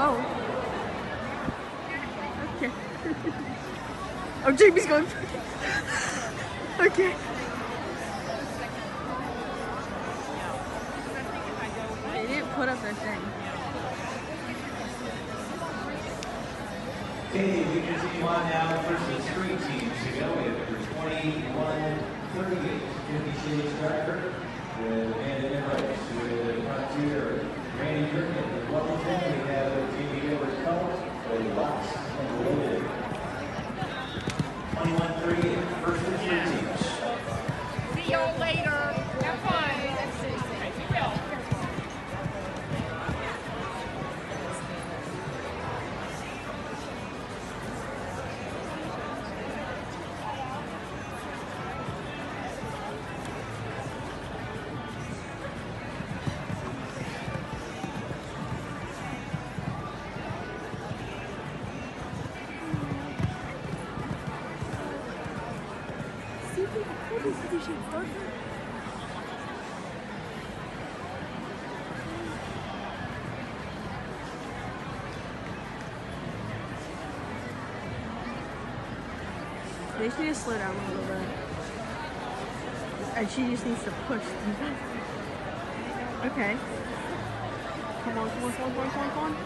Oh. Okay. oh, Jamie's going. okay. They didn't put up their thing. Okay, we continue on now versus three teams to go. We have number 21, 38, Fifty Shades Darker with Amanda Rice, They just need to slow down a little bit. And she just needs to push. okay. Come on, come on, come on, come on, come on, come on.